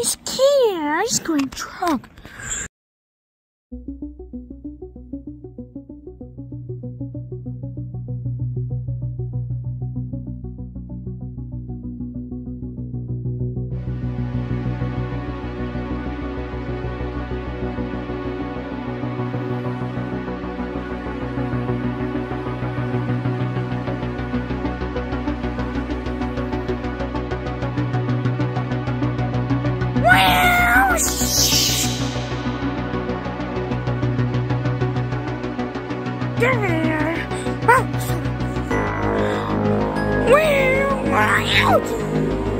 Ice King, Ice going drunk. dinner. Where will you?